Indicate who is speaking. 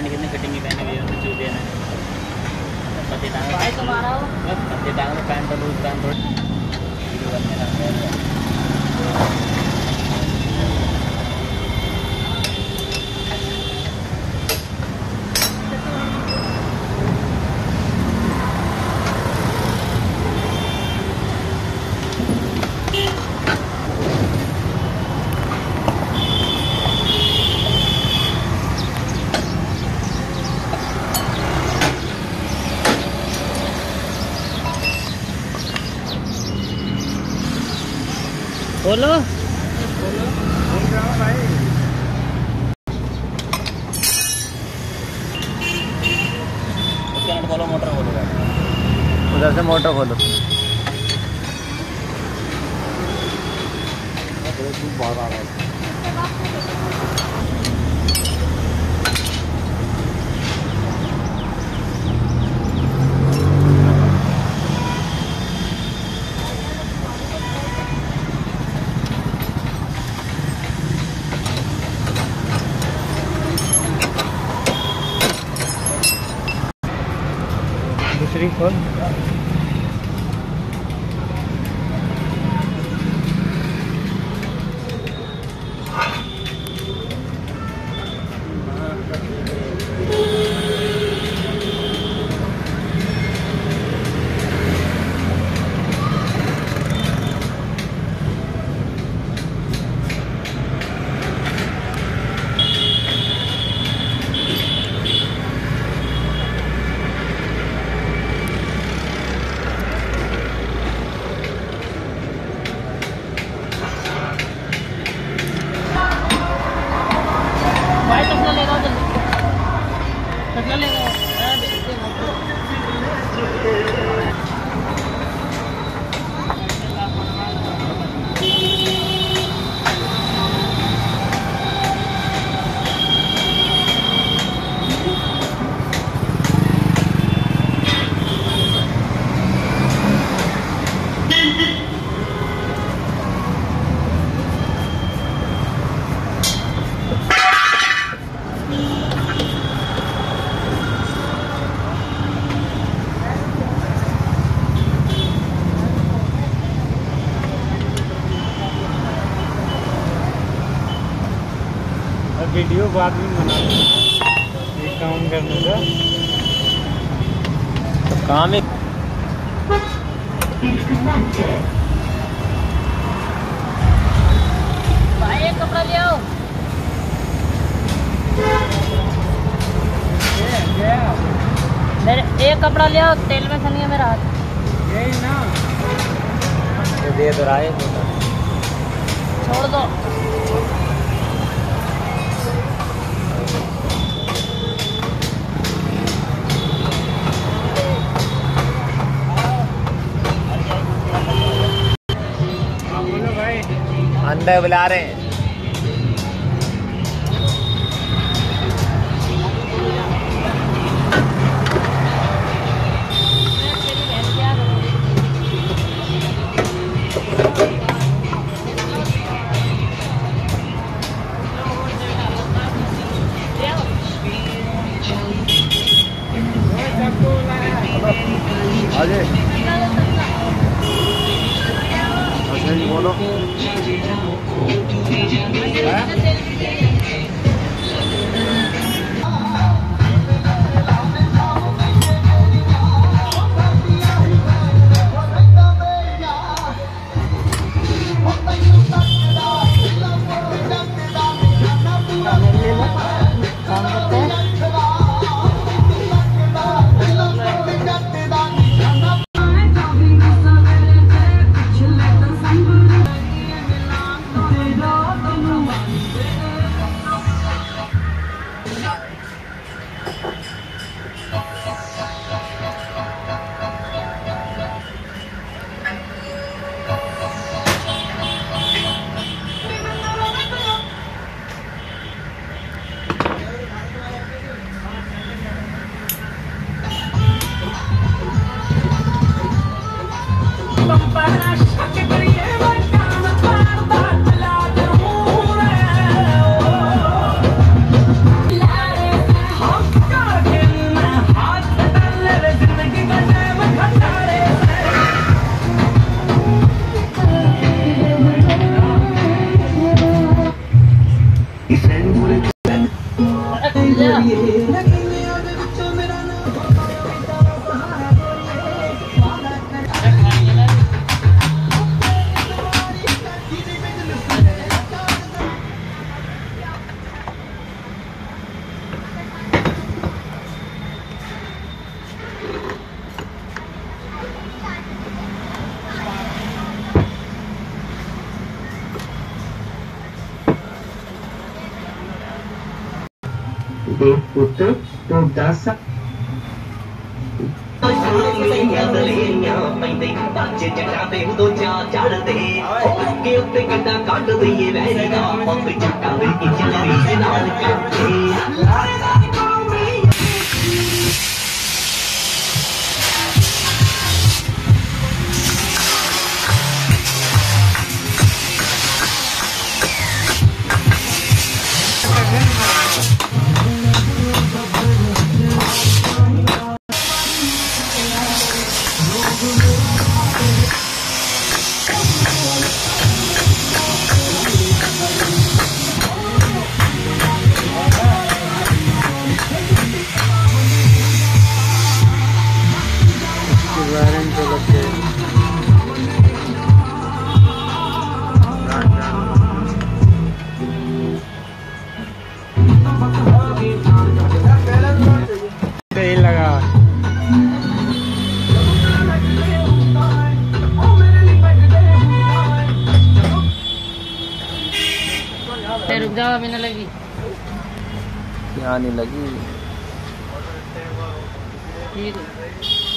Speaker 1: Pant कितने cutting की पहने हुई है उसने चूतिया ने पति टांग पति टांग पैंट तो लूज पैंट थोड़ी
Speaker 2: बोलो।
Speaker 1: खोलो मोटर खोलो
Speaker 3: उधर से मोटर खोलो। बहुत आ रहा है। दूसरी खोल
Speaker 2: भाई तसला ले जाओ जल्दी तसला ले जाओ अरे देखते हैं।
Speaker 3: और वीडियो बाद में बना ये काम करने का
Speaker 1: तो काम
Speaker 2: भाई एक कपड़ा ले आओ। मेरे एक कपड़ा ले आओ तेल में सनी है मेरा हाथ।
Speaker 3: यही ना।
Speaker 1: ये दे तो रहा
Speaker 2: छोड़ दो।
Speaker 1: अंदर बुला रहे हैं।
Speaker 3: जी बोलो।
Speaker 2: काम करते
Speaker 4: ਅੱਗੇ ਉੱਤੇ ਕੰਡਾ ਕੱਢ ਦਈਏ ਵੈਰੀ ਦਾ ਪੱਕ ਜੱਟਾਂ ਦੇ ਇੱਜ਼ਤ ਦੇ ਨਾਲ ਕਰਦੇ
Speaker 2: रुक जाओ अभी ना लगी।
Speaker 1: यहाँ नहीं लगी।
Speaker 2: ठीक है।